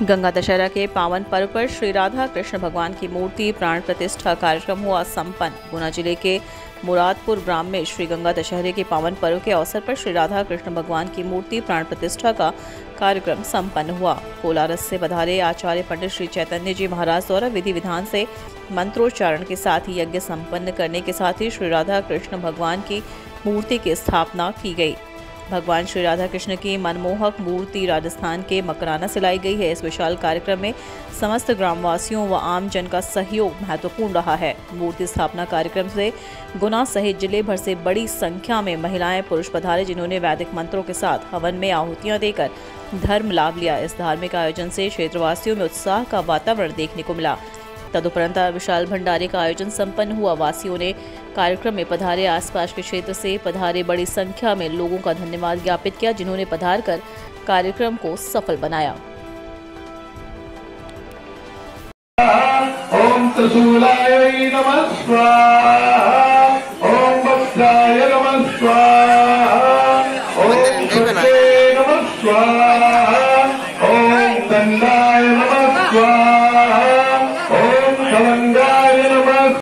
गंगा दशहरा के पावन पर्व पर श्री राधा कृष्ण भगवान की मूर्ति, प्राण प्रतिष्ठा कार्यक्रम हुआ संपन्न। गुना ज़िले के मुरादपुर ग्राम में श्री गंगा दशहरे के पावन पर्व के अवसर पर श्री राधा कृष्ण भगवान की मूर्ति, प्राण प्रतिष्ठा का कार्यक्रम संपन्न हुआ। कोलारस से पधारे आचार्य पंडित श्री चैतन्य जी महाराज द्वारा विधि विधान से मंत्रोच्चारण के साथ ही यज्ञ संपन्न करने के साथ ही श्री राधा कृष्ण भगवान की मूर्ति की स्थापना की गई। भगवान श्री राधा कृष्ण की मनमोहक मूर्ति राजस्थान के मकराना से लाई गई है। इस विशाल कार्यक्रम में समस्त ग्रामवासियों व आम जन का सहयोग महत्वपूर्ण रहा है। मूर्ति स्थापना कार्यक्रम से गुना सहित ज़िले भर से बड़ी संख्या में महिलाएँ पुरुष पधारे जिन्होंने वैदिक मंत्रों के साथ हवन में आहुतियाँ देकर धर्म लाभ लिया। इस धार्मिक आयोजन से क्षेत्रवासियों में उत्साह का वातावरण देखने को मिला। तदुपरांत विशाल भंडारे का आयोजन संपन्न हुआ। वासियों ने कार्यक्रम में पधारे। आसपास के क्षेत्र से पधारे बड़ी संख्या में लोगों का धन्यवाद ज्ञापित किया, जिन्होंने पधार कर कार्यक्रम को सफल बनाया। ओम त्रिशूलाय